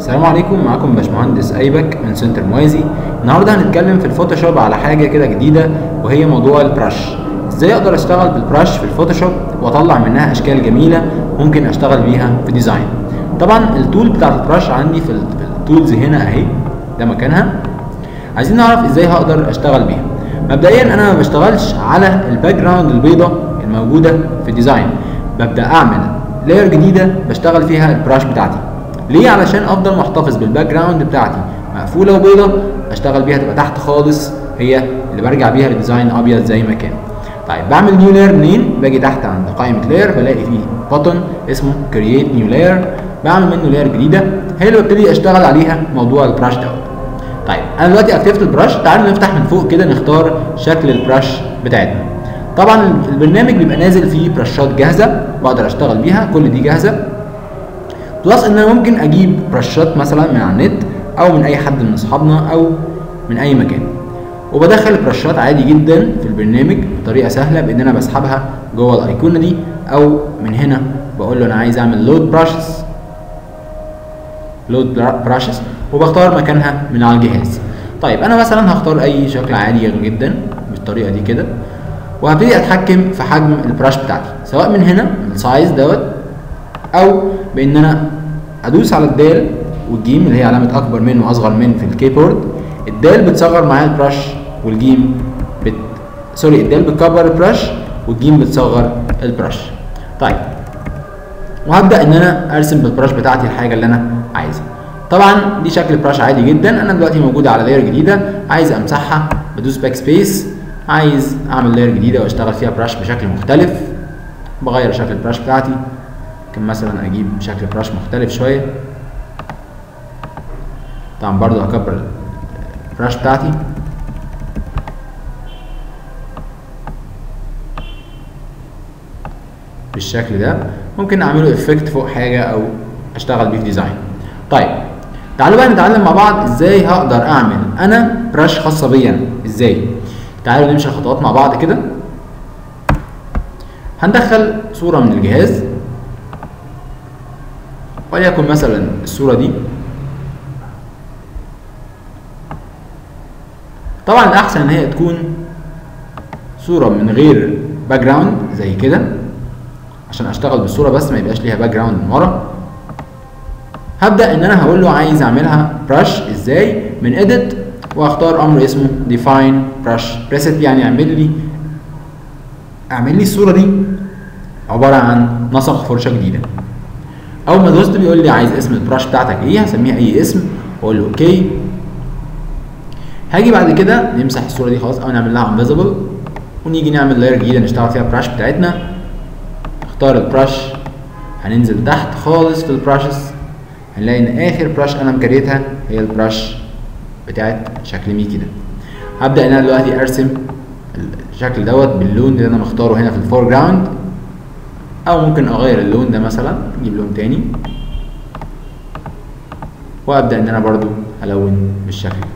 السلام عليكم معاكم باشمهندس أيبك من center موازي. النهارده هنتكلم في الفوتوشوب على حاجة كده جديدة وهي موضوع ال brush إزاي أقدر أشتغل بال brush في الفوتوشوب وأطلع منها أشكال جميلة ممكن أشتغل بيها في design؟ طبعا ال tool بتاعت ال brush عندي في ال tools هنا أهي ده مكانها. عايزين نعرف إزاي هقدر أشتغل بيها. مبدئيا أنا ما بشتغلش على ال background البيضاء الموجودة في ال design ببدأ أعمل layer جديدة بشتغل فيها ال brush بتاعتي. ليه؟ علشان أفضل محتفظ بال background بتاعتي. مقفولة وبيضة أشتغل بيها تبقى تحت خالص هي اللي برجع بيها لل design أبيض زي ما كان. طيب بعمل new layer منين؟ باجي تحت عند قائمة layer بلاقي فيه button اسمه create new layer بعمل منه layer جديدة. هي اللي ببتدي أشتغل عليها موضوع ال brush دوت طيب أنا دلوقتي activate ت ال brush تعالوا نفتح من فوق كده نختار شكل ال brush بتاعتنا. طبعا البرنامج بيبقى نازل فيه براشات جاهزة بقدر أشتغل بيها. كل دي جاهزة. plus إن أنا ممكن أجيب براشات مثلا من على النت أو من أي حد من أصحابنا أو من أي مكان. وبدخل البراشات عادي جدا في البرنامج بطريقة سهلة بإن أنا بسحبها جوه الأيقونة دي أو من هنا بقول له أنا عايز أعمل load brushes load brushes وبختار مكانها من على الجهاز. طيب أنا مثلا هختار أي شكل عادي جدا بالطريقة دي كده وهبتدي أتحكم في حجم ال brush بتاعتي سواء من هنا ال size دوت أو بإن أنا ادوس على الدال والجيم اللي هي علامة أكبر من وأصغر من في ال keyboard. الدال بتصغر معايا ال brush والجيم بت... sorry الدال بتكبر ال brush والجيم بتصغر ال brush. طيب وهبدأ إن أنا أرسم بال brush بتاعتي الحاجة اللي أنا عايزها. طبعا دي شكل brush عادي جدا. أنا دلوقتي موجود على layer جديدة. عايز أمسحها بدوس backspace عايز أعمل layer جديدة وأشتغل فيها brush بشكل مختلف. بغير شكل ال brush بتاعتي. ممكن مثلا أجيب شكل brush مختلف شوية. طبعا برضو هكبر ال brush بتاعتي. بالشكل ده. ممكن أعمله effect فوق حاجة أو أشتغل بيه في design طيب تعالوا بقى نتعلم مع بعض إزاي هقدر أعمل أنا brush خاصة بيا. إزاي؟ تعالوا نمشي خطوات مع بعض كده. هندخل صورة من الجهاز. وليكن مثلا الصورة دي. طبعا الاحسن إن هي تكون صوره من غير background زي كده عشان أشتغل بالصورة بس ما يبقاش ليها background من ورا. هبدأ إن أنا هقول له عايز أعملها brush إزاي؟ من edit وأختار أمر اسمه define brush preset يعني أعمل لي أعمل لي الصورة دي عبارة عن نسخ فرشة جديدة. أول ما دوست بيقول لي عايز اسم ال brush بتاعتك إيه هسميها أي اسم. واقول له okay. هاجي بعد كده نمسح الصورة دي خلاص أو نعمل لها invisible ونيجي نعمل layer جديدة نشتغل فيها brush بتاعتنا. نختار ال brush هننزل تحت خالص في ال brushes هنلاقي إن آخر brush أنا مكريتها هي ال brush بتاعت شكل ميكي ده هبدأ إن أنا دلوقتي أرسم الشكل دوت باللون اللي أنا مختاره هنا في ال foreground أو ممكن أغير اللون ده مثلا أجيب لون تاني. وأبدأ إن أنا برضو ألون بالشكل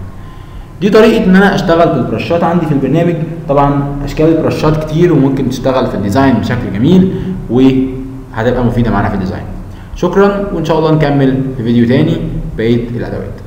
دي طريقة إن أنا أشتغل بالبرشات عندي في البرنامج. طبعا أشكال البرشات كتير وممكن تشتغل في ال design بشكل جميل وهتبقى مفيدة معانا في ال design. شكرا وإن شاء الله نكمل في فيديو تاني. بقيه الأدوات.